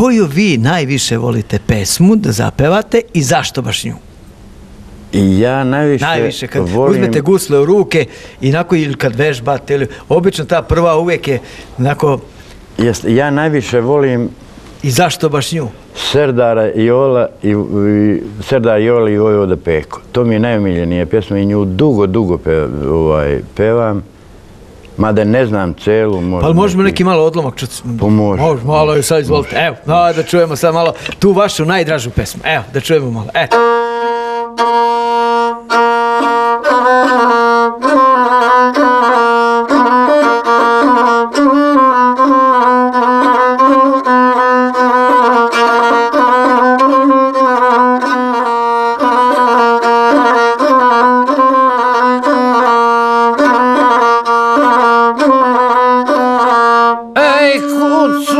koju vi najviše volite pesmu da zapevate i zašto baš nju? I ja najviše, Najviše, kad volim... uzmete gusle u ruke i nako ili kad vežbate, ili, obično ta prva uvijek je onako, Jeste, ja najviše volim i zašto baš nju? Serdara Jola i, i Serdara Jola i Vojvoda Peko. To mi je najomiljenija pjesma i nju dugo, dugo pe, ovaj, pevam. Mada ne znam celu. Možda Pa možemo neki malo odlomak čuti? Pa može. Može, malo je sad izvolite. Evo, no, da čujemo sad malo tu vašu najdražu pesmu. Evo, da čujemo malo. E. Oh.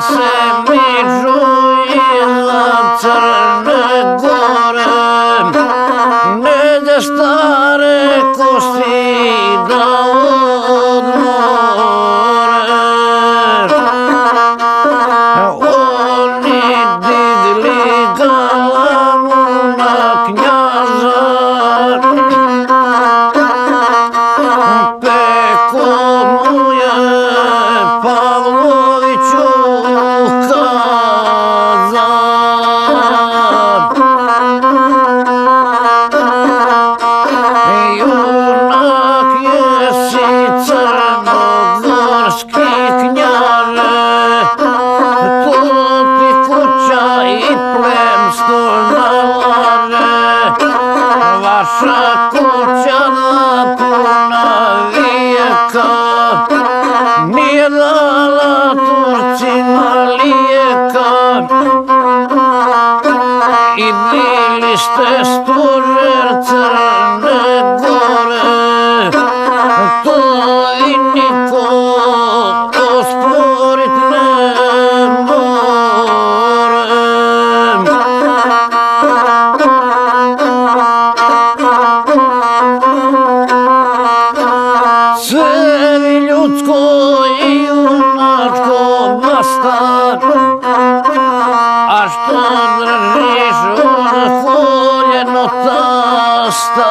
pa Vaša kuća da puna vijeka Nije dala Turcima lijeka. I bili ste Sve ljudsko i junačko basta A što držiš u koljeno tasta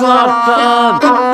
fucked up.